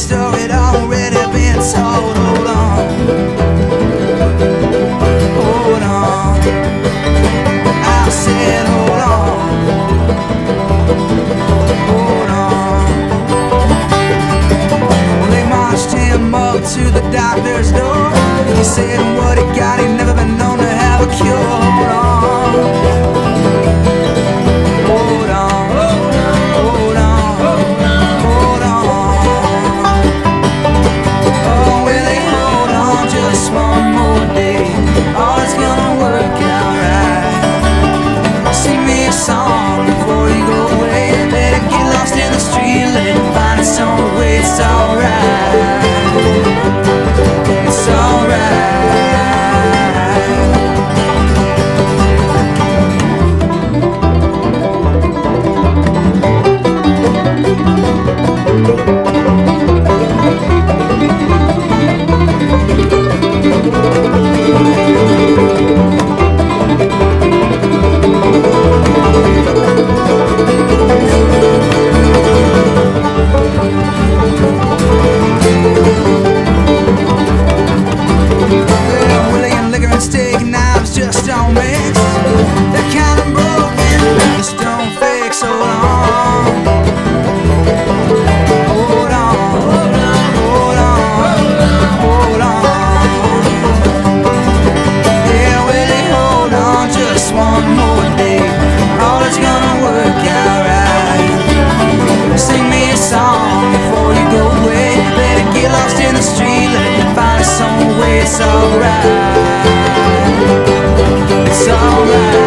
story already been told. Hold on. Hold on. I said, hold on. Hold on. They marched him up to the doctor's door. He said, alright. It's alright.